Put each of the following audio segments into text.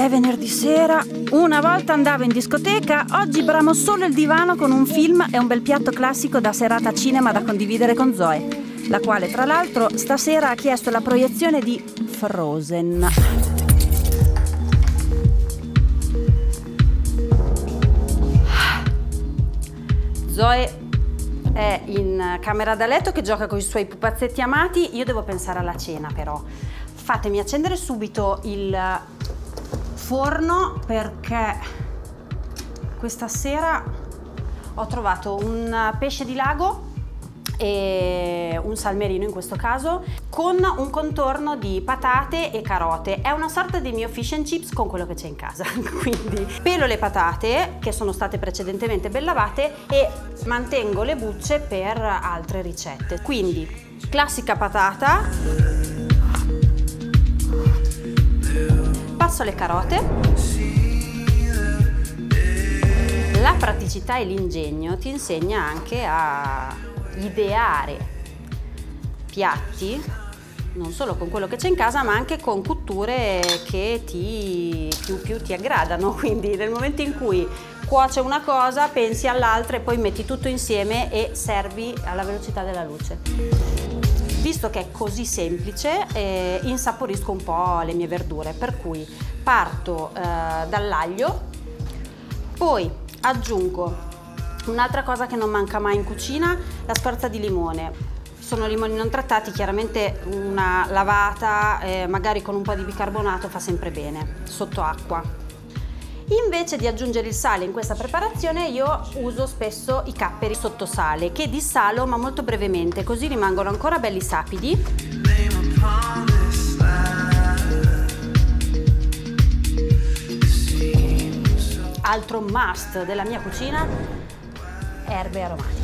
È venerdì sera, una volta andavo in discoteca, oggi bramo solo il divano con un film e un bel piatto classico da serata cinema da condividere con Zoe, la quale tra l'altro stasera ha chiesto la proiezione di Frozen. Zoe è in camera da letto che gioca con i suoi pupazzetti amati, io devo pensare alla cena però. Fatemi accendere subito il forno perché questa sera ho trovato un pesce di lago e un salmerino in questo caso con un contorno di patate e carote. È una sorta di mio fish and chips con quello che c'è in casa quindi pelo le patate che sono state precedentemente ben lavate e mantengo le bucce per altre ricette. Quindi classica patata passo le carote. La praticità e l'ingegno ti insegna anche a ideare piatti non solo con quello che c'è in casa ma anche con cotture che ti, più, più ti aggradano. Quindi nel momento in cui cuoce una cosa pensi all'altra e poi metti tutto insieme e servi alla velocità della luce visto che è così semplice eh, insaporisco un po' le mie verdure per cui parto eh, dall'aglio poi aggiungo Un'altra cosa che non manca mai in cucina, la scorza di limone. Sono limoni non trattati, chiaramente una lavata, eh, magari con un po' di bicarbonato, fa sempre bene, sotto acqua. Invece di aggiungere il sale in questa preparazione io uso spesso i capperi sotto sale che dissalo ma molto brevemente così rimangono ancora belli sapidi. Altro must della mia cucina erbe aromatiche.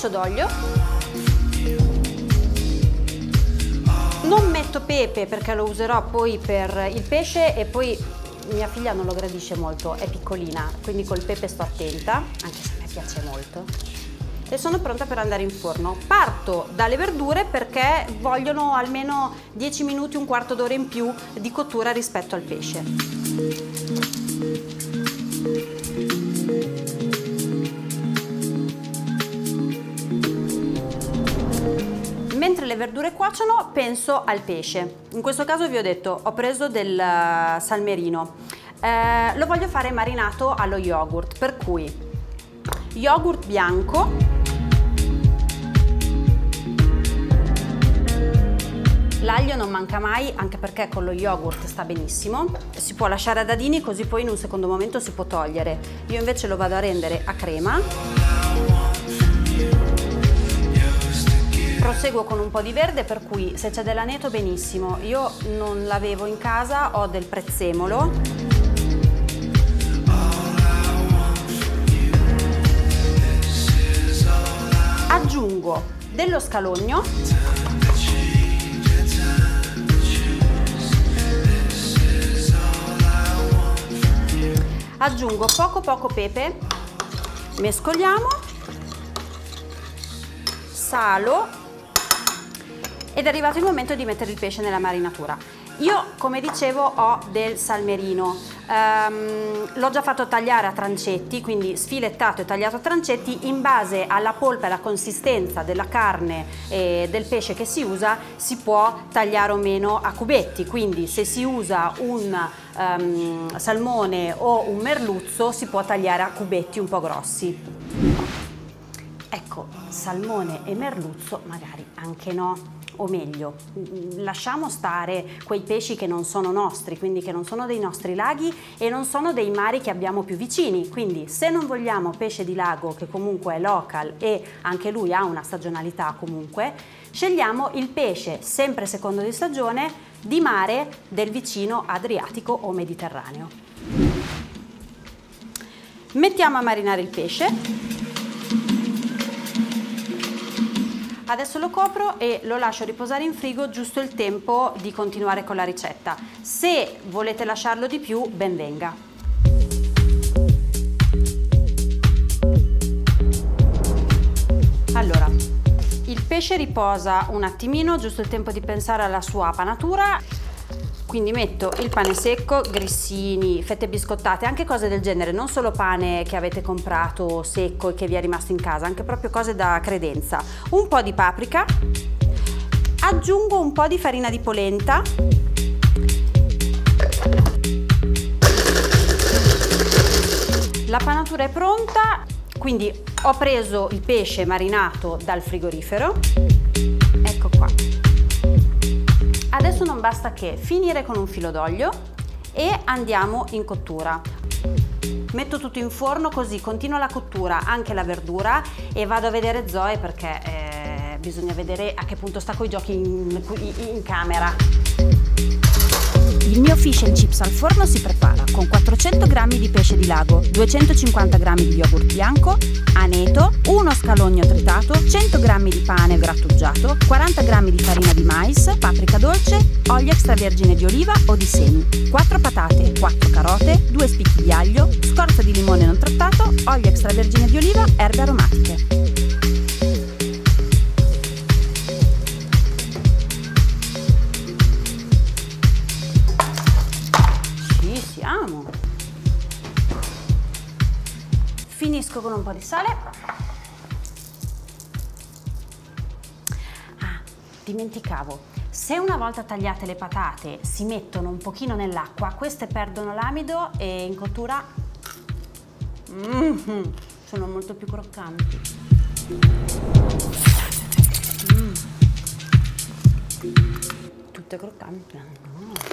Goccio d'olio. Non metto pepe perché lo userò poi per il pesce e poi mia figlia non lo gradisce molto, è piccolina, quindi col pepe sto attenta, anche se a me piace molto e sono pronta per andare in forno. Parto dalle verdure perché vogliono almeno 10 minuti, un quarto d'ora in più di cottura rispetto al pesce. Le verdure cuociono penso al pesce. In questo caso vi ho detto ho preso del eh, salmerino. Eh, lo voglio fare marinato allo yogurt per cui yogurt bianco L'aglio non manca mai anche perché con lo yogurt sta benissimo, si può lasciare a dadini così poi in un secondo momento si può togliere. Io invece lo vado a rendere a crema. Proseguo con un po' di verde per cui se c'è dell'aneto benissimo, io non l'avevo in casa, ho del prezzemolo. Aggiungo dello scalogno. Aggiungo poco poco pepe, mescoliamo, salo ed è arrivato il momento di mettere il pesce nella marinatura. Io, come dicevo, ho del salmerino. Um, l'ho già fatto tagliare a trancetti, quindi sfilettato e tagliato a trancetti. In base alla polpa e alla consistenza della carne e del pesce che si usa, si può tagliare o meno a cubetti. Quindi se si usa un um, salmone o un merluzzo, si può tagliare a cubetti un po' grossi. Ecco, salmone e merluzzo magari anche no o meglio, lasciamo stare quei pesci che non sono nostri, quindi che non sono dei nostri laghi e non sono dei mari che abbiamo più vicini. Quindi se non vogliamo pesce di lago che comunque è local e anche lui ha una stagionalità comunque, scegliamo il pesce sempre secondo di stagione di mare del vicino Adriatico o Mediterraneo. Mettiamo a marinare il pesce Adesso lo copro e lo lascio riposare in frigo giusto il tempo di continuare con la ricetta. Se volete lasciarlo di più, ben venga. Allora, il pesce riposa un attimino, giusto il tempo di pensare alla sua panatura quindi metto il pane secco, grissini, fette biscottate, anche cose del genere, non solo pane che avete comprato secco e che vi è rimasto in casa, anche proprio cose da credenza. Un po' di paprika, aggiungo un po' di farina di polenta, la panatura è pronta, quindi ho preso il pesce marinato dal frigorifero, Adesso non basta che finire con un filo d'olio e andiamo in cottura. Metto tutto in forno così continua la cottura, anche la verdura e vado a vedere Zoe perché eh, bisogna vedere a che punto sta con i giochi in, in, in camera. Il mio fish and chips al forno si prepara con 400 g di pesce di lago, 250 g di yogurt bianco, aneto, uno scalogno tritato, 100 g di pane grattugiato, 40 g di farina di mais, paprika dolce, olio extravergine di oliva o di semi, 4 patate, 4 carote, 2 spicchi di aglio, scorza di limone non trattato, olio extravergine di oliva, erbe aromatiche. Finisco con un po' di sale. Ah, dimenticavo. Se una volta tagliate le patate si mettono un pochino nell'acqua, queste perdono l'amido e in cottura mm sono molto più croccanti. Mm. Tutte croccanti. No.